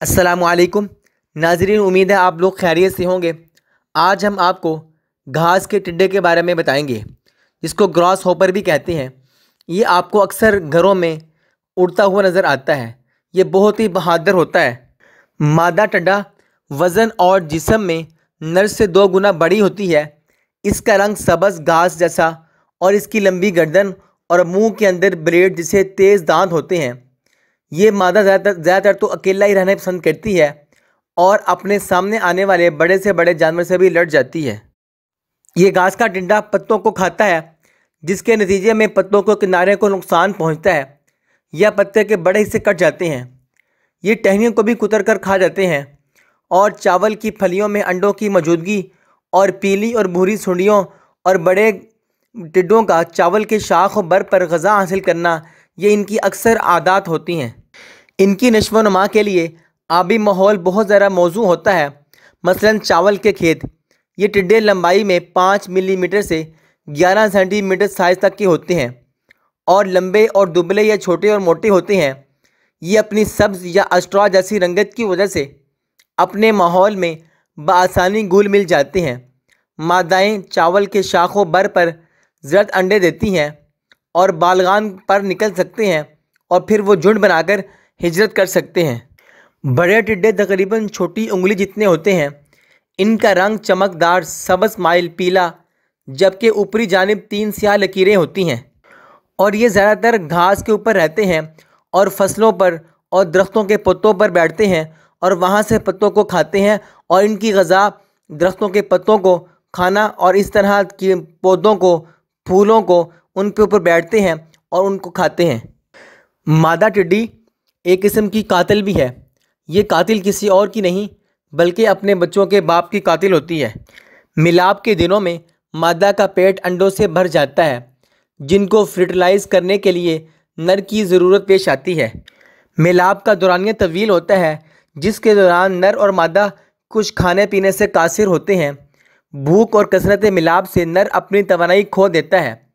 असलकुम नाजरीन, उम्मीद है आप लोग खैरियत से होंगे। आज हम आपको घास के टिड्डे के बारे में बताएँगे, जिसको ग्रॉस होपर भी कहते हैं। ये आपको अक्सर घरों में उड़ता हुआ नज़र आता है। ये बहुत ही बहादुर होता है। मादा टिड्डा वज़न और जिसम में नर से दो गुना बड़ी होती है। इसका रंग सबज घास जैसा और इसकी लंबी गर्दन और मुँह के अंदर ब्लेड जिसे तेज़ दांत होते हैं। ये मादा ज़्यादातर ज़्यादातर तो अकेला ही रहना पसंद करती है और अपने सामने आने वाले बड़े से बड़े जानवर से भी लड़ जाती है। ये घास का टिंडा पत्तों को खाता है, जिसके नतीजे में पत्तों को किनारे को नुकसान पहुँचता है, या पत्ते के बड़े हिस्से कट जाते हैं। ये टहनियों को भी कुतर कर खा जाते हैं और चावल की फलियों में अंडों की मौजूदगी और पीली और भूरी सुंडियों और बड़े टिड्डों का चावल के शाख और बर पर गज़ा हासिल करना ये इनकी अक्सर आदत होती हैं। इनकी नशो नमा के लिए आबी माहौल बहुत ज़्यादा मौजू होता है। मसलन चावल के खेत, ये टिड्डे लंबाई में पाँच मिलीमीटर से ग्यारह सेंटीमीटर साइज़ तक के होते हैं और लंबे और दुबले या छोटे और मोटे होते हैं। ये अपनी सब्ज़ या अस्ट्रा जैसी रंगत की वजह से अपने माहौल में बसानी घुल मिल जाते हैं। मादाएँ चावल के शाखों बर पर जरद अंडे देती हैं। और बालगान पर निकल सकते हैं और फिर वो झुंड बनाकर हिजरत कर सकते हैं। बड़े टिड्डे तकरीबन छोटी उंगली जितने होते हैं, इनका रंग चमकदार सबस माइल पीला, जबकि ऊपरी जानब तीन स्याह लकीरें होती हैं। और ये ज़्यादातर घास के ऊपर रहते हैं और फ़सलों पर और दरख्तों के पत्तों पर बैठते हैं और वहाँ से पत्तों को खाते हैं और इनकी गज़ा दरख्तों के पत्तों को खाना और इस तरह के पौधों को, फूलों को उन पे ऊपर बैठते हैं और उनको खाते हैं। मादा टिड्डी एक किस्म की कातिल भी है। ये कातिल किसी और की नहीं, बल्कि अपने बच्चों के बाप की कातिल होती है। मिलाप के दिनों में मादा का पेट अंडों से भर जाता है, जिनको फर्टिलाइज करने के लिए नर की ज़रूरत पेश आती है। मिलाप का दौरानिया तवील होता है, जिसके दौरान नर और मादा कुछ खाने पीने से कासिर होते हैं। भूख और कसरत मिलाप से नर अपनी तोानाई खो देता है।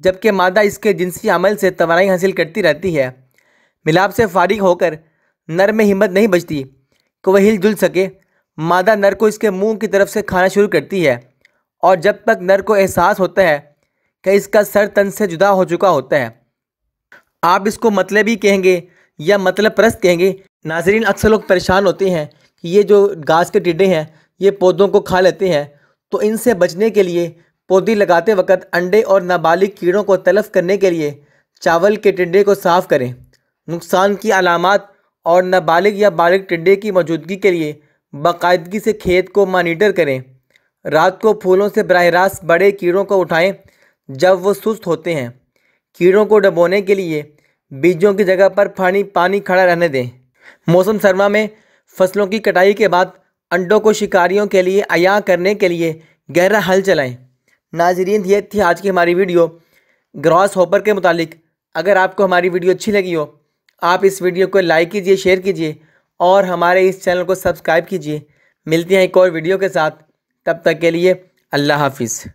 जबकि मादा इसके जिनसी अमल से तोानाई हासिल करती रहती है। मिलाप से फारिग होकर नर में हिम्मत नहीं बचती कि वह हिल जुल सके। मादा नर को इसके मुँह की तरफ़ से खाना शुरू करती है और जब तक नर को एहसास होता है कि इसका सर तन से जुदा हो चुका होता है। आप इसको मतलब ही कहेंगे या मतलब परस्त कहेंगे, नाजरीन, अक्सर लोग परेशान होते हैं कि ये जो घास के टिड्डे हैं, ये पौधों को खा लेते हैं। तो इनसे बचने के लिए पौधी लगाते वक्त अंडे और नाबालिग कीड़ों को तलफ करने के लिए चावल के टिड्डे को साफ़ करें। नुकसान की अलामत और नाबालिग या बालिग टिड्डे की मौजूदगी के लिए बाकायदगी से खेत को मानीटर करें। रात को फूलों से बरह रास्त बड़े कीड़ों को उठाएँ जब वो सुस्त होते हैं। कीड़ों को डबोने के लिए बीजों की जगह पर पानी पानी खड़ा रहने दें। मौसम सरमा में फ़सलों की कटाई के बाद अंडों को शिकारियों के लिए अया करने के लिए गहरा हल चलाएँ। नाजरीन, ये थी आज की हमारी वीडियो। ग्रॉस होपर के मुतालिक, अगर आपको हमारी वीडियो अच्छी लगी हो, आप इस वीडियो को लाइक कीजिए, शेयर कीजिए, और हमारे इस चैनल को सब्सक्राइब कीजिए। मिलते हैं एक और वीडियो के साथ। तब तक के लिए अल्लाह हाफिज़।